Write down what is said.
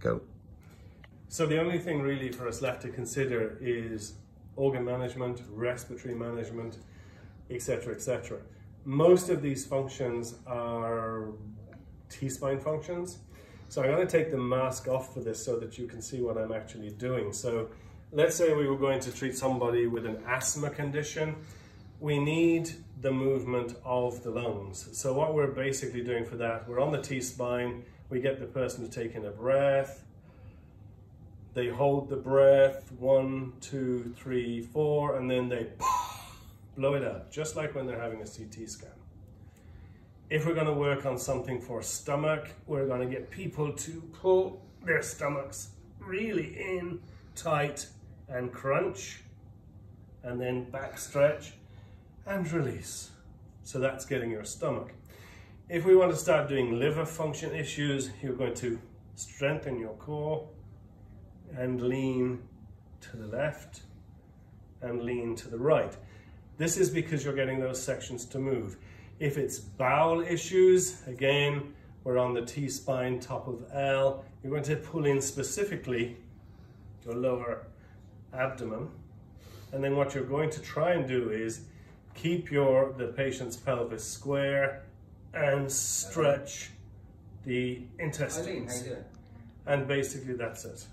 Go. So the only thing really for us left to consider is organ management, respiratory management, etc., etc. Most of these functions are T-spine functions. So I'm going to take the mask off for this so that you can see what I'm actually doing. So let's say we were going to treat somebody with an asthma condition. We need the movement of the lungs. So what we're basically doing for that, we're on the T-spine, we get the person to take in a breath, they hold the breath, one, two, three, four, and then they blow it out, just like when they're having a CT scan. If we're gonna work on something for stomach, we're gonna get people to pull their stomachs really in, tight, and crunch, and then back stretch and release. So that's getting your stomach. If we want to start doing liver function issues, you're going to strengthen your core and lean to the left and lean to the right. This is because you're getting those sections to move. If it's bowel issues, again, we're on the T-spine, top of L. You're going to pull in specifically your lower abdomen. And then what you're going to try and do is keep your the patient's pelvis square and stretch the intestines. And basically that's it.